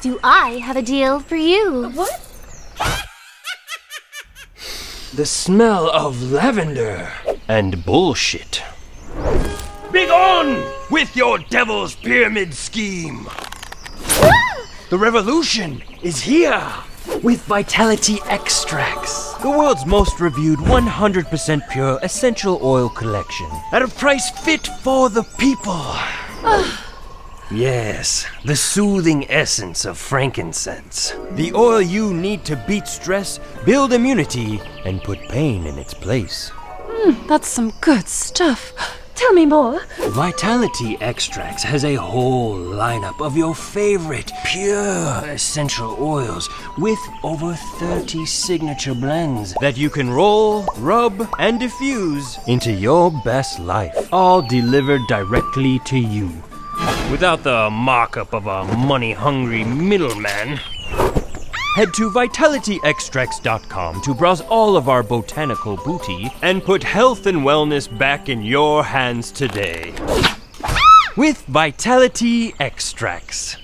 do I have a deal for you? What? The smell of lavender and bullshit. Begone with your devil's pyramid scheme. the revolution is here with Vitality Extracts, the world's most reviewed 100% pure essential oil collection at a price fit for the people. Yes, the soothing essence of frankincense. The oil you need to beat stress, build immunity, and put pain in its place. Hmm, that's some good stuff. Tell me more. Vitality Extracts has a whole lineup of your favorite pure essential oils with over 30 signature blends that you can roll, rub, and diffuse into your best life, all delivered directly to you. Without the markup of a money hungry middleman. Head to vitalityextracts.com to browse all of our botanical booty and put health and wellness back in your hands today. With Vitality Extracts.